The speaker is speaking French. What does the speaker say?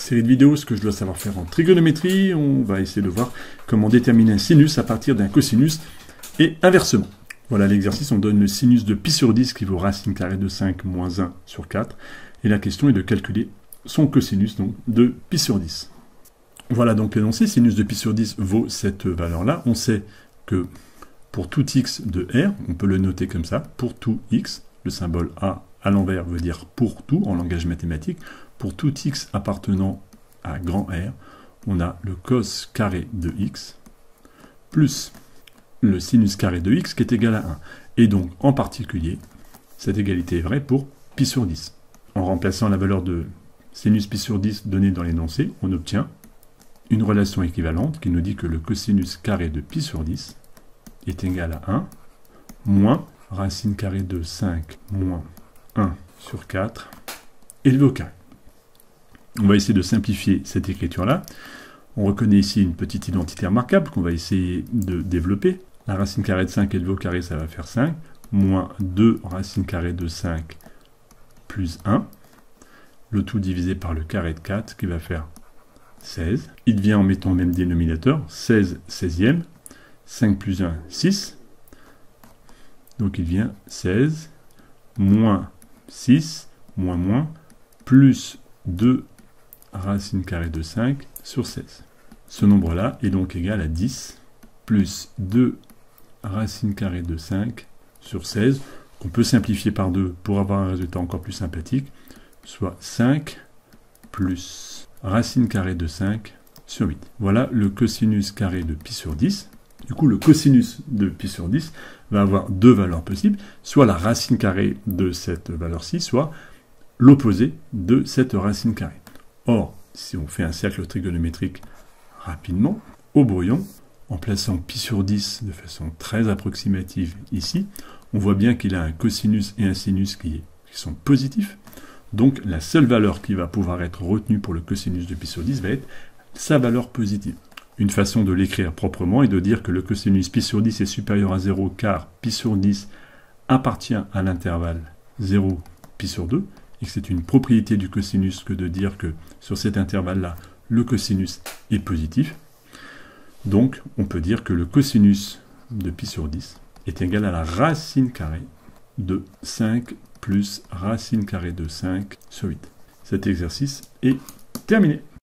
série de vidéos ce que je dois savoir faire en trigonométrie. On va essayer de voir comment déterminer un sinus à partir d'un cosinus et inversement. Voilà l'exercice, on donne le sinus de pi sur 10 qui vaut racine carrée de 5 moins 1 sur 4. Et la question est de calculer son cosinus donc, de pi sur 10. Voilà donc l'énoncé, sinus de pi sur 10 vaut cette valeur-là. On sait que pour tout x de R, on peut le noter comme ça, pour tout x, le symbole A à l'envers veut dire pour tout en langage mathématique, pour tout x appartenant à grand R, on a le cos carré de x plus le sinus carré de x qui est égal à 1. Et donc, en particulier, cette égalité est vraie pour pi sur 10. En remplaçant la valeur de sinus pi sur 10 donnée dans l'énoncé, on obtient une relation équivalente qui nous dit que le cosinus carré de pi sur 10 est égal à 1 moins racine carrée de 5 moins 1 sur 4 élevé au carré. On va essayer de simplifier cette écriture-là. On reconnaît ici une petite identité remarquable qu'on va essayer de développer. La racine carrée de 5 élevé au carré, ça va faire 5, moins 2 racine carrée de 5 plus 1, le tout divisé par le carré de 4 qui va faire 16. Il devient en mettant le même dénominateur, 16 16e, 5 plus 1, 6. Donc il vient 16 moins 6 moins moins plus 2 racine carrée de 5 sur 16. Ce nombre-là est donc égal à 10 plus 2 racine carrée de 5 sur 16, qu'on peut simplifier par 2 pour avoir un résultat encore plus sympathique, soit 5 plus racine carrée de 5 sur 8. Voilà le cosinus carré de pi sur 10. Du coup, le cosinus de pi sur 10 va avoir deux valeurs possibles, soit la racine carrée de cette valeur-ci, soit l'opposé de cette racine carrée. Or, si on fait un cercle trigonométrique rapidement, au brouillon, en plaçant pi sur 10 de façon très approximative ici, on voit bien qu'il a un cosinus et un sinus qui, sont positifs. Donc la seule valeur qui va pouvoir être retenue pour le cosinus de pi sur 10 va être sa valeur positive. Une façon de l'écrire proprement est de dire que le cosinus pi sur 10 est supérieur à 0 car pi sur 10 appartient à l'intervalle 0 pi sur 2 et que c'est une propriété du cosinus que de dire que sur cet intervalle-là, le cosinus est positif. Donc, on peut dire que le cosinus de pi sur 10 est égal à la racine carrée de 5 plus racine carrée de 5 sur 8. Cet exercice est terminé.